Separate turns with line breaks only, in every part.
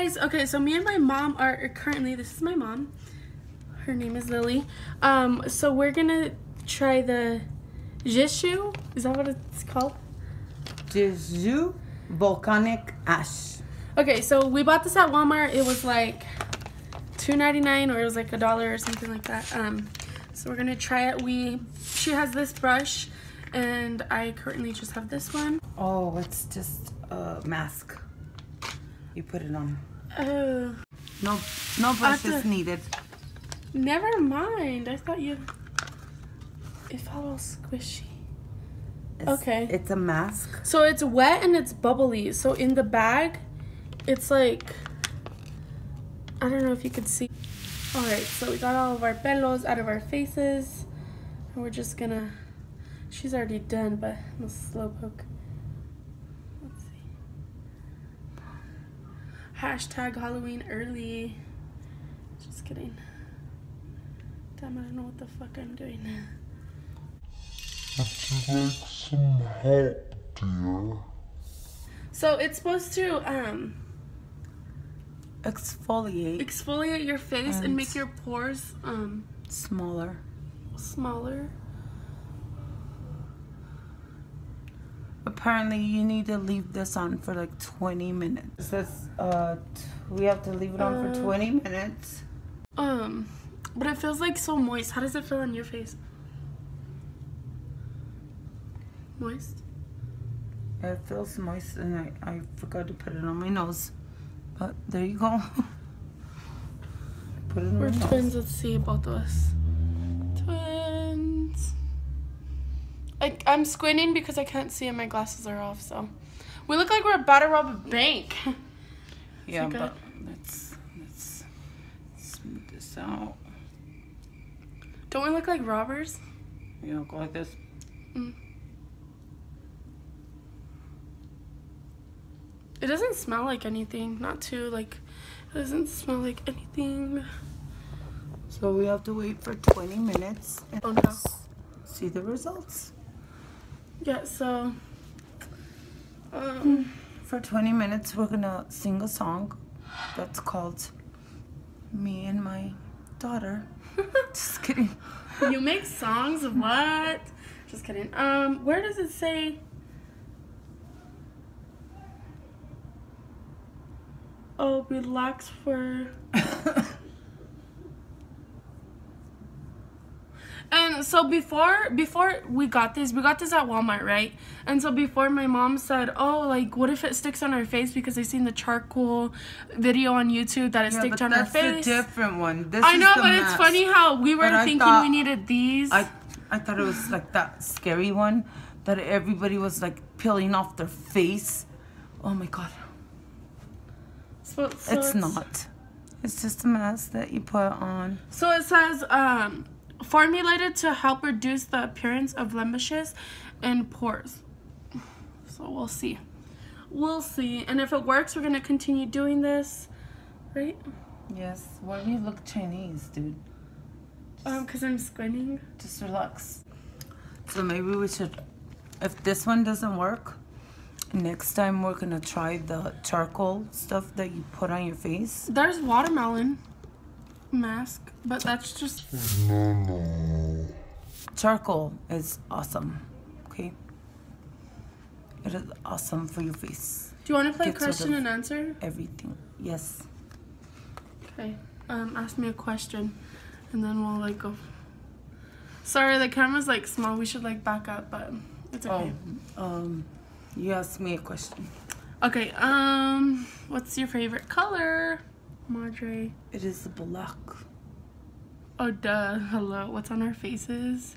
guys. Okay, so me and my mom are currently. This is my mom. Her name is Lily. Um, so we're gonna try the Jishu. Is that what it's called?
Jeju volcanic ash.
Okay, so we bought this at Walmart. It was like two ninety nine, or it was like a dollar or something like that. Um, so we're gonna try it. We she has this brush, and I currently just have this one.
Oh, it's just a mask. You put it on.
Oh,
No, no brushes needed.
never mind. I thought you. It felt all squishy.
It's-
Okay.
It's a mask.
So it's wet and it's bubbly. So in the bag, it's like I don't know if you could see. All right, so we got all of our pelos out of our faces, and we're just gonna. She's already done, but I'm a slow poke. Let's see. Hashtag Halloween early. Just kidding. Damn, I don't know what the fuck I'm doing.
Would you like some help, dear?
So it's supposed to um
Exfoliate.
exfoliate your face and,
And-
make your pores um
Smaller.
smaller.
Apparently, you need to leave this on for like 20 minutes. Says uh, we have to leave it on
Uh,
for 20 minutes.
Um, but it feels like so moist. How does it feel on your face? Moist.
It feels moist, and I, I forgot to put it on my nose. But there you go. put it on
We're
my nose.
twins. Let's see both of us. I, I'm squinting because I can't see and my glasses are off. So we look like we're about to rob a bank.
Yeah,
Okay.
but let's let's smooth this out.
Don't we look like robbers?
You know, go like this. Mm.
It doesn't smell like anything. Not too like. It doesn't smell like anything.
So we have to wait for 20 minutes and
Oh, no.
see the results.
Yeah. So. Um.
For 20 minutes, we're gonna sing a song that's called "Me and My Daughter." Just kidding.
you make songs? Of what? Just kidding. Um, where does it say? Oh, relax for. So before before we got this, we got this at Walmart, right? And so before my mom said, "Oh, like what if it sticks on our face?" Because I seen the charcoal video on YouTube that it
Yeah,
sticked
but
on our
that's
face.
a different one. This
I know, but it's funny how we were
But
thinking
thought-
we needed these.
I I thought it was like that scary one that everybody was like peeling off their face. Oh my god.
So, so
it's, not. It's just a mask that you put on.
So it says um, formulated to help reduce the appearance of blemishes and pores. So we'll see. We'll see. And if it works, we're gonna continue doing this, right?
Yes. Why do you look Chinese, dude?
Um, cause I'm squinting.
Just relax. So maybe we should, if this one doesn't work, next time we're gonna try the charcoal stuff that you put on your face.
There's watermelon mask, but that's just
No, no.
Charcoal is awesome. Okay. It is awesome for your face.
Do you want to play
Gets rid
question and answer?
Everything. Yes.
Okay. Um, ask me a question, and then we'll like go. Sorry, the camera's like small. We should like back up, but it's okay.
Oh, um, you asked me a question.
Okay. Um, what's your favorite color, Madre?
It is the black.
Oh, duh. Hello. What's on our faces?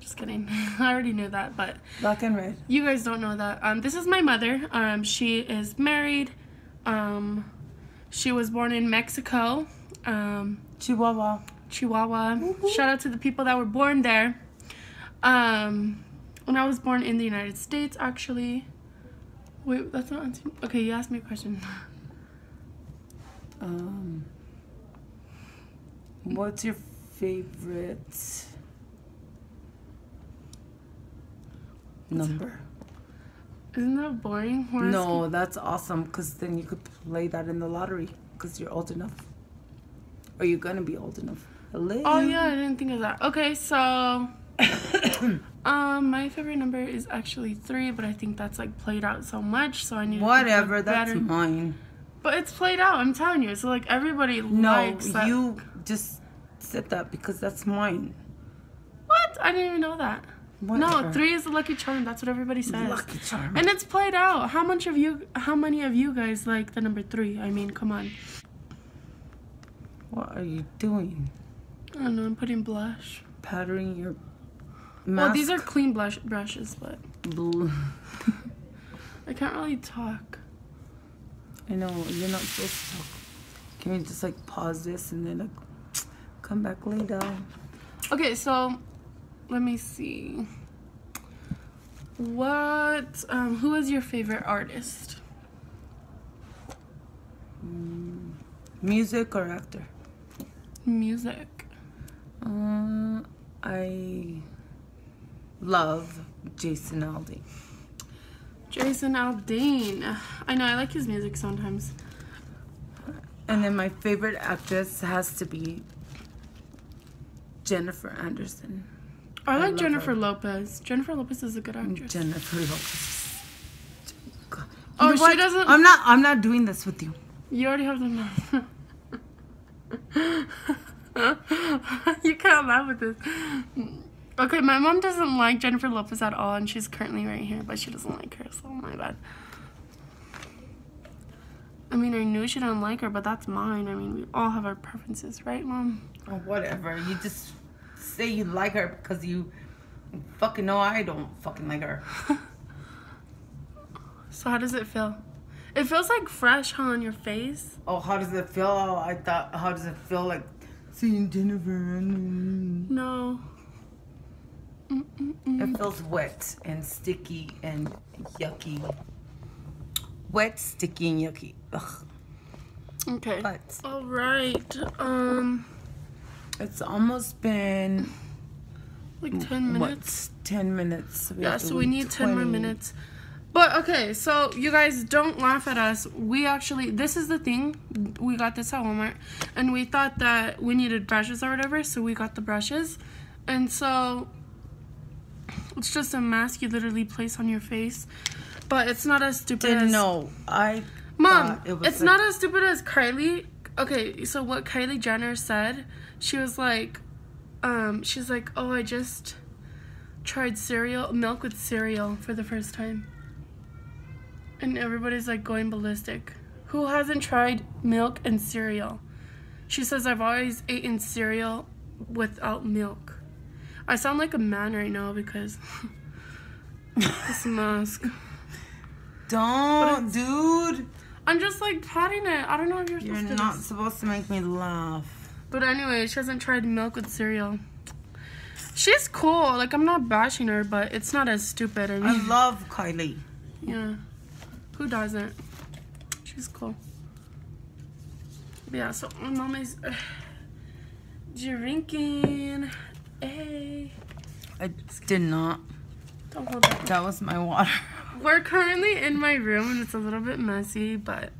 Just kidding. I already knew that, but
Black and red.
you guys don't know that. Um, this is my mother. Um, she is married. Um, she was born in Mexico. Um,
Chihuahua.
Chihuahua. Shout out to the people that were born there. Um, when I was born in the United States, actually. Wait, that's not. Okay, you asked me a question.
Um, what's your favorite number?
Isn't that boring? Horoscope?
No, that's awesome because then you could play that in the lottery because you're old enough. Or you're gonna be old enough. Hello.
Oh yeah, I didn't think of that. Okay, so um my favorite number is actually three, but I think that's like played out so much, so I need to
Whatever, that's
better.
mine.
But it's played out, I'm telling you. So like everybody
No,
likes that.
you just said that because that's mine.
What? I didn't even know that. No, three is the lucky charm. That's what everybody says.
Lucky charm.
And it's played out. How much of you? How many of you guys like the number three? I mean, come on.
what are you doing?
I don't know. I'm putting blush.
Powdering your
Well, these are clean blush brushes, but
blue.
I can't really talk.
I know you're not supposed to talk. Can we just like pause this and then like come back later?
Okay, so let me see. What? Um, who is your favorite artist?
Music or actor?
Music.
Uh, I love Jason Aldean.
Jason Aldean. I know. I like his music sometimes.
And then my favorite actress has to be Jennifer Anderson.
I like Jennifer
her.
Lopez. Jennifer Lopez is a good actress.
Jennifer Lopez.
Oh, she doesn't-
I'm not. I'm not doing this with you.
You already have the you can't laugh at this. Okay, my mom doesn't like Jennifer Lopez at all, and she's currently right here, but she doesn't like her, so oh my bad. I mean, I knew she didn't like her, but that's mine. I mean, we all have our preferences, right, mom?
Or whatever. You just say you like her because you fucking know I don't fucking like her.
So how does it feel? It feels like fresh, huh, on your face?
Oh, how does it feel? I thought. How does it feel like seeing Jennifer? Anderson?
No. Mm-mm-mm.
It feels wet and sticky and yucky. Wet, sticky, and yucky. Ugh.
Okay.
But
All right. Um,
it's almost been
like ten minutes.
What, ten minutes.
Yeah, so we need 10 more minutes. But okay, so you guys don't laugh at us. We actually, this is the thing. We got this at Walmart. And we thought that we needed brushes or whatever, so we got the brushes. And so it's just a mask you literally place on your face. But it's not as stupid
Didn't
as.
know. I
Mom,
it was
it's
like-
not as stupid as Kylie. Okay, so what Kylie Jenner said, she was like, um, she's like, oh, I just tried cereal, milk with cereal for the first time. And everybody's like going ballistic. Who hasn't tried milk and cereal? She says, I've always eaten cereal without milk. I sound like a man right now because this mask.
Don't, dude.
I'm just like patting it. I don't know if you're
You're
supposed to.
not supposed to make me laugh.
But anyway, she hasn't tried milk with cereal. She's cool. Like I'm not bashing her, but it's not as stupid. I
I love Kylie.
yeah. Who doesn't? She's cool. Yeah. So my mom is uh, drinking. Hey,
I did not.
don't hold that.
That was my water.
We're currently in my room and it's a little bit messy, but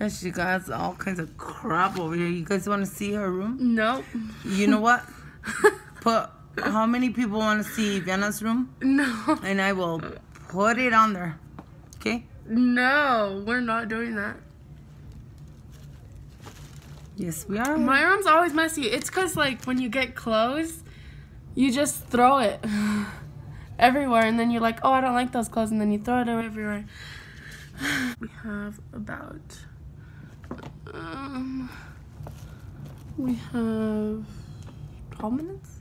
Yes, she got all kinds of crap over here. You guys want to see her room?
nope.
You know what? Put how many people want to see Vienna's room?
no,
And I will put it on there. Okay?
no, we're not doing that.
Yes, we are.
My room's always messy. It's cause like when you get clothes, you just throw it everywhere, and then you're like, oh, I don't like those clothes, and then you throw it everywhere. We have about um, we have twelve minutes.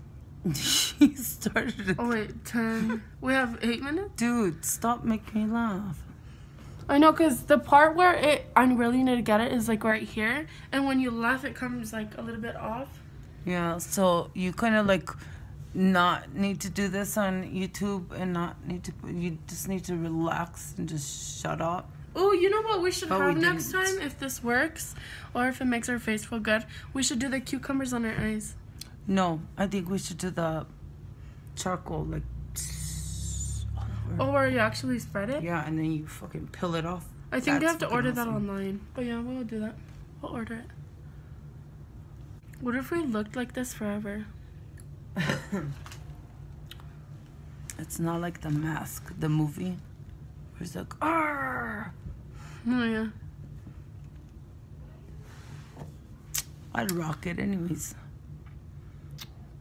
she started.
Oh wait, ten. we have eight minutes.
Dude, stop making me laugh.
I know, cause the part where it I really need to get it is like right here, and when you laugh, it comes like a little bit off.
Yeah, so you kind of like not need to do this on YouTube and not need to. You just need to relax and just shut up.
Oh, you know what we should
But we
next time if this works, or if it makes our face feel good? We should do the cucumbers on our eyes.
No, I think we should do the charcoal like.
Oh, where you actually spread it?
Yeah, and then you fucking peel it off.
I think you
That's
have to order that online. But yeah, we'll do that. We'll order it. What if we looked like this forever?
It's not like the mask, the movie. Where it's like, Arr!
Oh yeah.
I'd rock it anyways.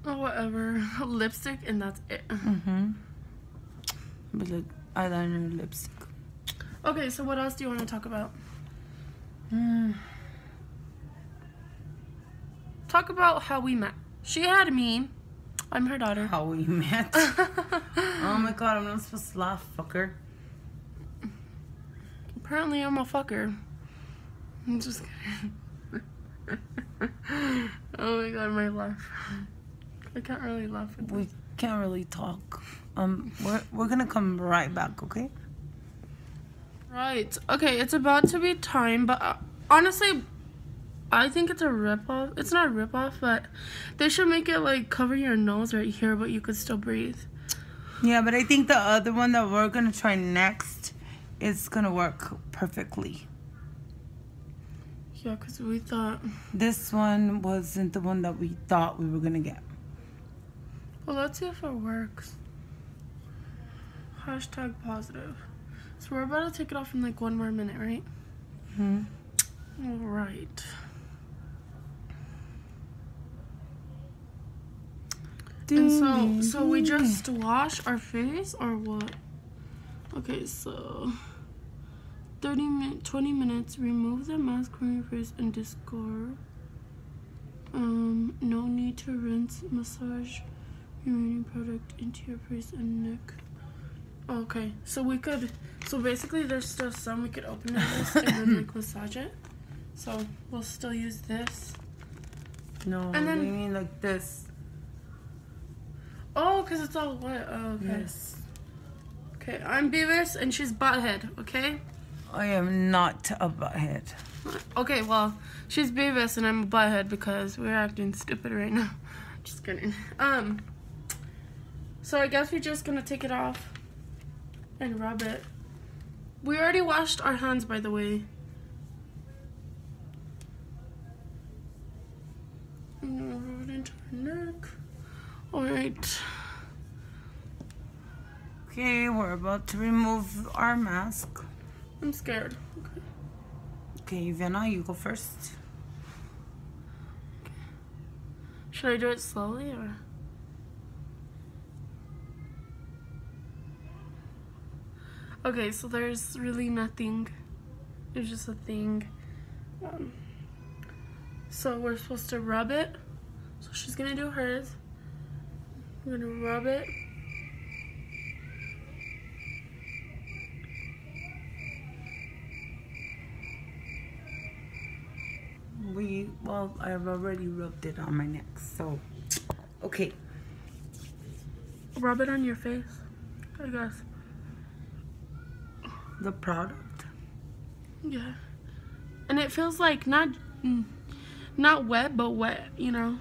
Oh, whatever. Lipstick and that's it.
Mm-hmm. But like eyeliner, lipstick.
Okay, so what else do you want to talk about?
Mm.
Talk about how we met. She had me. I'm her daughter.
How we met. oh my god, I'm not supposed to laugh, fucker.
Apparently, I'm a fucker. I'm just kidding. oh my god, my laugh. I can't really laugh at
We
this.
can't really talk. Um, we're we're gonna come right back, okay?
Right. Okay, it's about to be time, but uh, honestly, I think it's a ripoff. It's not a ripoff, but they should make it like cover your nose right here, but you could still breathe.
Yeah, but I think the other one that we're gonna try next is gonna work perfectly.
Yeah, because we thought.
This one wasn't the one that we thought we were gonna get.
Well, let's see if it works. Hashtag positive. So we're about to take it off in like one more minute, right?
Hmm.
All right. And so, so we just wash our face or what? Okay, so 30 min 20 minutes. Remove the mask from your face and discard. Um, no need to rinse. Massage remaining product into your face and neck. Okay, so we could. So basically, there's still some we could open in this and then like massage it. So we'll still use this.
No,
And then-
we mean like this.
Oh, because it's all wet. Oh, okay.
Yes.
Okay, I'm Beavis and she's Butthead, okay?
I am not a butthead.
Okay, well, she's Beavis and I'm a Butthead because we're acting stupid right now. Just kidding. Um, so I guess we're just gonna take it off and rub it. We already washed our hands, by the way. And then rub it into her neck. Alright.
Okay, we're about to remove our mask.
I'm scared. Okay.
Okay, Vienna, you go first.
Should I do it slowly or? Okay, so there's really nothing. It's just a thing. Um, so we're supposed to rub it. So she's gonna do hers. We're gonna rub it.
We, well, I've already rubbed it on my neck, so. Okay,
Rub it on your face. I guess.
the product.
Yeah. And it feels like not mm, not wet but wet, you know.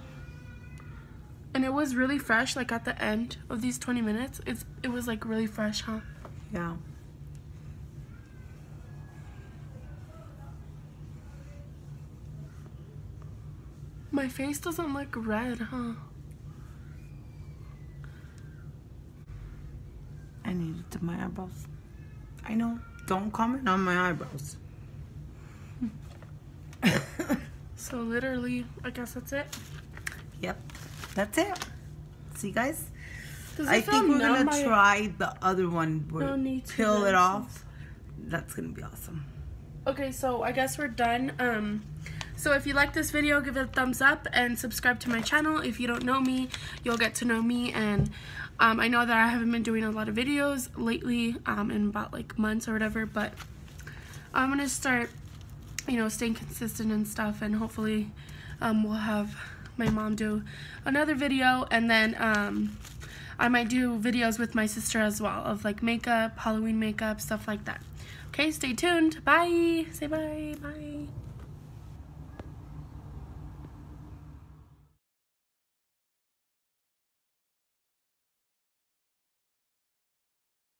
And it was really fresh like at the end of these 20 minutes. It's it was like really fresh, huh?
Yeah.
My face doesn't look red, huh?
I need it to my eyebrows. I know. Don't comment on my eyebrows.
So literally, I guess that's it.
Yep, that's it. See,
you guys?
I think we're gonna try the other one where
No need to
peel it off. That's gonna be awesome.
Okay, so I guess we're done. Um, so if you like this video, give it a thumbs up and subscribe to my channel. If you don't know me, you'll get to know me. And um, I know that I haven't been doing a lot of videos lately, um, in about like months or whatever, but I'm gonna start, you know, staying consistent and stuff. And hopefully, um, we'll have my mom do another video, and then um, I might do videos with my sister as well of like makeup, Halloween makeup, stuff like that. Okay, stay tuned. Bye. Say bye. Bye.